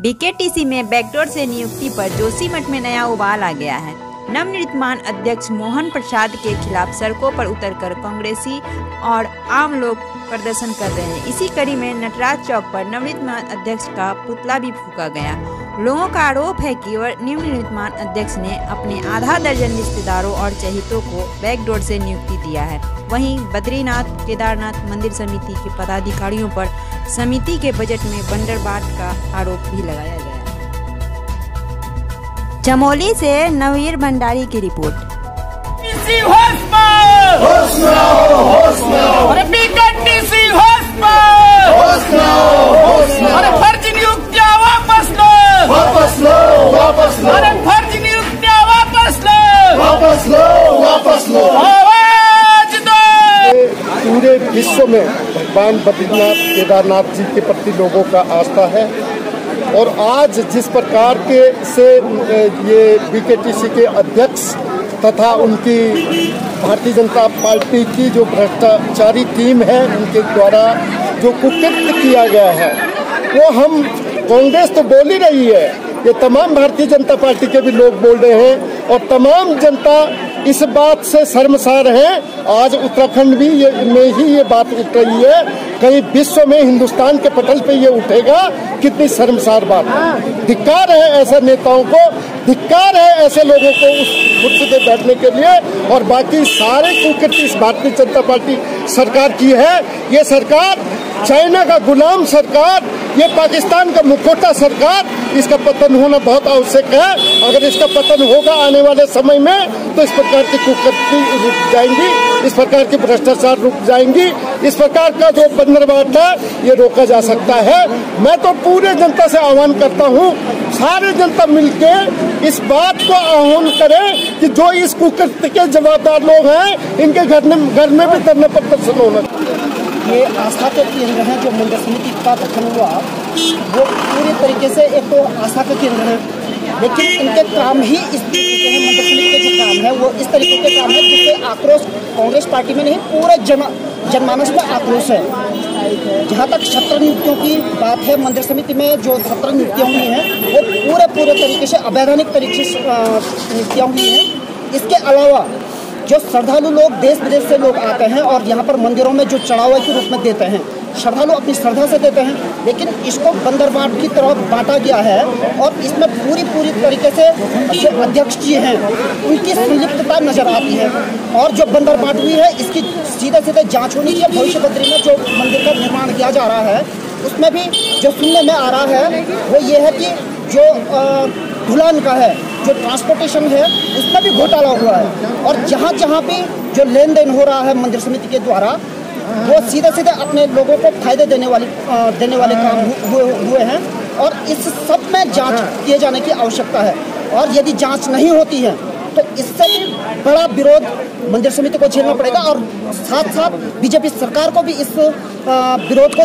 BKTC में backdoor से नियुक्ति पर जोशीमठ में नया उबाल आ गया है। नवनिर्माण अध्यक्ष मोहन प्रसाद के खिलाफ सड़कों पर उतरकर कांग्रेसी और आम लोग प्रदर्शन कर रहे हैं। इसी कड़ी में नटराज चौक पर नवनिर्माण अध्यक्ष का पुतला भी फूका गया। लोगों का आरोप है कि नवनिर्माण अध्यक्ष ने अपने आधा दर्जन रिश्तेदारों और चहितों को बैकडोर से नियुक्ति दिया है। वहीं बद्रीनाथ केदारनाथ मंदिर समिति के पदाधिकारियों पर समिति के बजट में बंडरबाट का आरोप भी लगाया गया। चमोली से नवीर भंडारी की रिपोर्ट। टीसी होश पर होश विश्व में भगवान बद्रीनाथ, केदारनाथ जी के प्रति लोगों का आस्था है। और आज जिस प्रकार के से ये बीकेटीसी के अध्यक्ष तथा उनकी भारतीय जनता पार्टी की जो भ्रष्टाचारी टीम है, उनके द्वारा जो कुकृत्य किया गया है, वो हम कांग्रेस तो बोल ही रही है। ये तमाम भारतीय जनता पार्टी के भी लोग बोल रहे हैं और तमाम जनता इस बात से शर्मसार है। आज उत्तराखंड भी ये में ही ये बात उठ रही है। कहीं विश्व में हिंदुस्तान के पटल पे ये उठेगा, कितनी शर्मसार बात है। धिक्कार है ऐसे नेताओं को, धिक्कार है ऐसे लोगों को उस कुर्सी पे बैठने के लिए। और बाकी सारे कुकृत्य इस भारतीय जनता पार्टी सरकार की है। ये सरकार, चाइना का गुलाम सरकार ये पाकिस्तान का मुखोटा सरकार, इसका पतन होना बहुत आवश्यक है। अगर इसका पतन होगा आने वाले समय में तो इस प्रकार की कुकृति रुक जाएँगी, इस प्रकार की भ्रष्टाचार रुक जाएँगी। इस प्रकार का जो बंदरबाट है, ये रोका जा सकता है। मैं तो पूरे जनता से आह्वान करता हूँ, सारे जनता मिलके इस बात को आह्वान करें कि जो इस कुकृत्य के जवाबदार लोग हैं, इनके घर में घर में भी धरना प्रदर्शन होना चाहिए। ये आस्था के केंद्र हैं, जो मंदिर समिति का गठन हुआ, वो पूरी तरीके से एक तो आस्था का केंद्र है, लेकिन इनके काम ही इस तरीके हैं मंदिर समिति के जो काम है, वो इस तरीके के काम है जिससे आक्रोश कांग्रेस पार्टी में नहीं, पूरे जन, जनमानस में आक्रोश है। जहाँ तक सत्रह नियुक्तियों की बात है मंदिर समिति में जो सत्रह नियुक्तियाँ हुई हैं, वो पूरे पूरे तरीके से अवैधानिक तरीके से नियुक्तियाँ हुई हैं। इसके अलावा जो श्रद्धालु लोग देश विदेश से लोग आते हैं और यहाँ पर मंदिरों में जो चढ़ावा के रूप में देते हैं श्रद्धालु अपनी श्रद्धा से देते हैं लेकिन इसको बंदरबाट की तरह बांटा गया है और इसमें पूरी पूरी तरीके से जो अध्यक्ष जी हैं उनकी संलिप्तता नज़र आती है और जो बंदरबाट हुई है इसकी सीधे सीधे जाँच होनी चाहिए। भविष्य में जो मंदिर का निर्माण किया जा रहा है उसमें भी जो सुनने में आ रहा है वो ये है कि जो अ, ढुलान का है, जो ट्रांसपोर्टेशन है, उसमें भी घोटाला हुआ है। और जहाँ जहाँ भी जो लेन देन हो रहा है मंदिर समिति के द्वारा, वो सीधे सीधे अपने लोगों को फ़ायदे देने वाली देने वाले काम हुए हुए हैं। और इस सब में जाँच किए जाने की आवश्यकता है। और यदि जाँच नहीं होती है तो इससे भी बड़ा विरोध मंदिर समिति को झेलना पड़ेगा। और साथ साथ बीजेपी सरकार को भी इस विरोध को